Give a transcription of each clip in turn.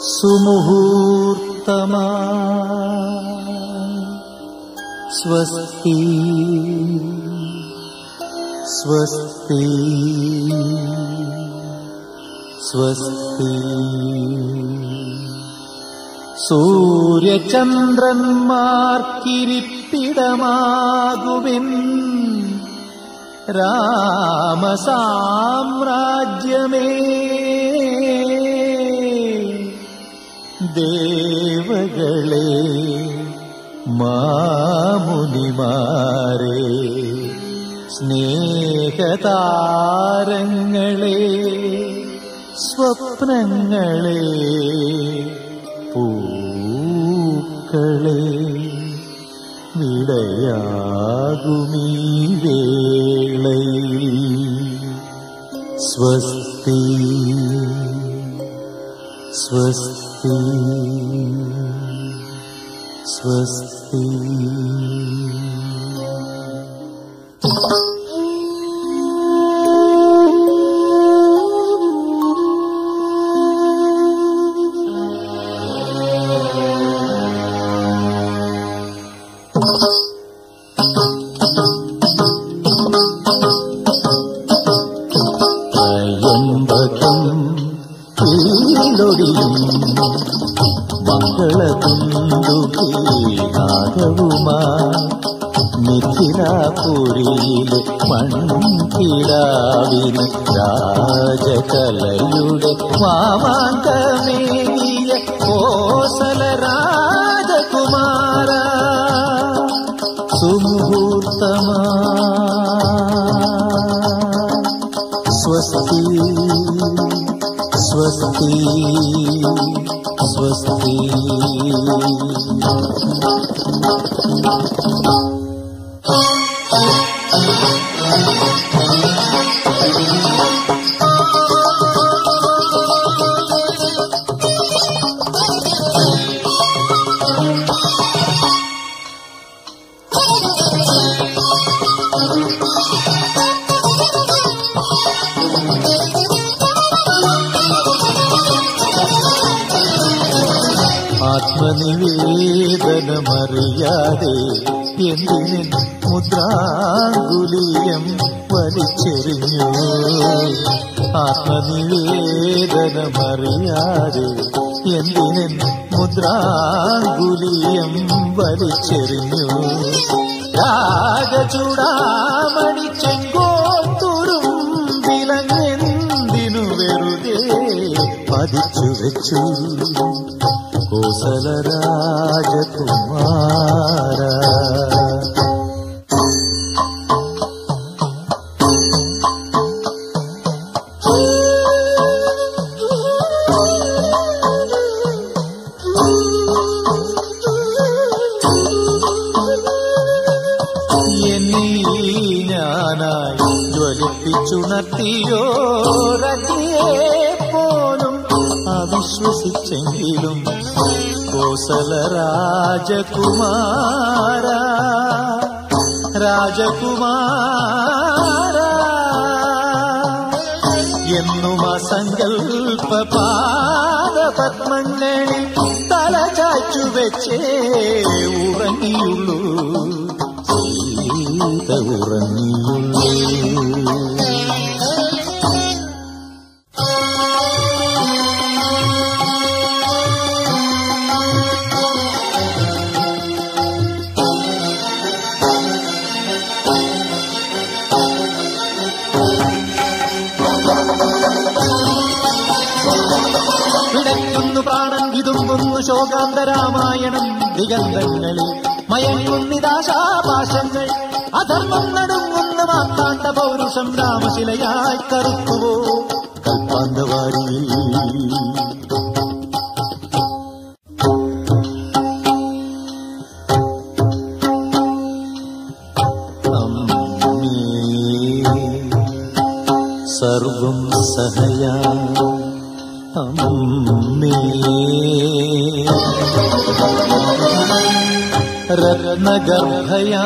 सुमुहूर्तमा स्वस्ति स्वस्ति स्वस्ति। सूर्यचन्द्रन् रामसाम्राज्यमे ദേവകളെ മാമുനിമാരെ സ്നേഹതാരങ്ങളെ സ്വപ്നങ്ങളെ പൂക്കളെ വിടയാകുമീ വേളയിൽ സ്വസ്തി. स्वस्ति स्वस्ति। കീഴൊടിയും മംഗളതുണ്ടുകീനാദവുമാ മിഥിലാപുരിയിലെ മൺകിടാവിന് രാജകലയുടെ മാമാങ്കമേകിയ കോസല രാജകുമാര. സുമുഹൂർത്തമാ സ്വസ്തി സ്വസ്തി ആത്മനിവേദനമറിയാതെ എന്തിന് മുദ്രാങ്കുലീയം വലിച്ചെറിഞ്ഞു? ആത്മനിവേദനമറിയാതെ എന്തിന് മുദ്രാങ്കുലീയം വലിച്ചെറിഞ്ഞു? രാജചൂടാമണി ചെങ്കോത്തുരും വിലങ്ങെന്തിനു വെറുതെ പതിച്ചു വെച്ചു? കോസല രാജകുമാര എന്നീ ഞാനായി ജ്വലിപ്പിച്ചുണർത്തിയോ പോലും അവിശ്വസിച്ചെങ്കിലും കോസല രാജകുമാര രാജകുമാര എന്നും പാദ പാദപത്മങ്ങളിൽ തല ചാച്ചു വെച്ചേ ഉറങ്ങിയുള്ളൂ. ഉറങ്ങിയുള്ളൂ. പ്രാണൻ വിതുമ്പുന്നു ശോകാന്തരാമായണം ദിഗന്ധങ്ങളിൽ മയങ്ങുന്നിതാശാപാശങ്ങൾ അധർമ്മം നടുങ്ങുന്ന മാത്താണ്ട പൗരുഷം രാമശിലയായി കറുക്കുവോ? കൽപ്പാന്തവാരി സർവം സഹയാ. അമ്മേ രത്നഗർഭയാ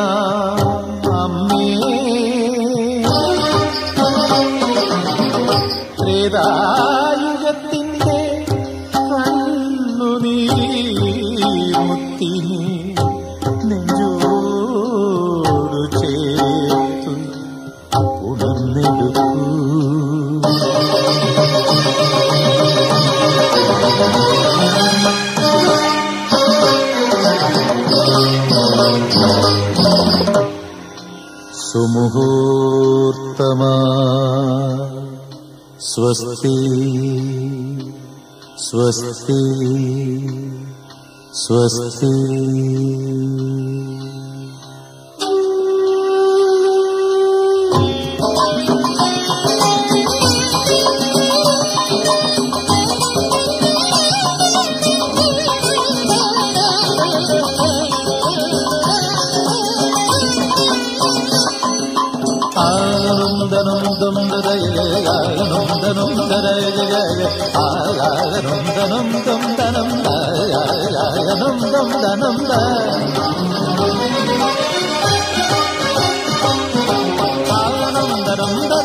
सुमुहूर्तमा। स्वस्ति स्वस्ति स्वस्ति। I dum dum dum dum